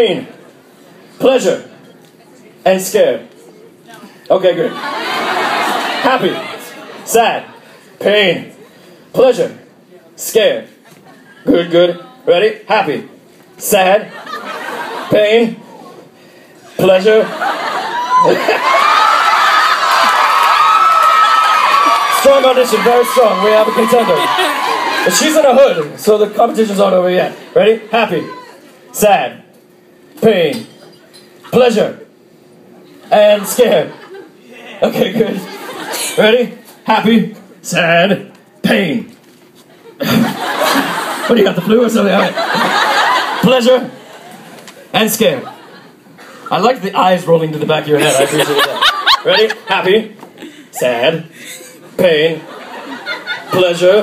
Pain, pleasure, and scared. Okay, good. Happy, sad, pain, pleasure, scared. Good, good. Ready? Happy, sad, pain, pleasure. strong audition, very strong. We have a contender. But she's in a hood, so the competition's not over yet. Ready? Happy, sad, pain, pleasure, and scared. Okay, good. Ready? Happy, sad, pain. what do you got, the flu or something? All right. Pleasure, and scared. I like the eyes rolling to the back of your head. I appreciate that. Ready? Happy, sad, pain, pleasure,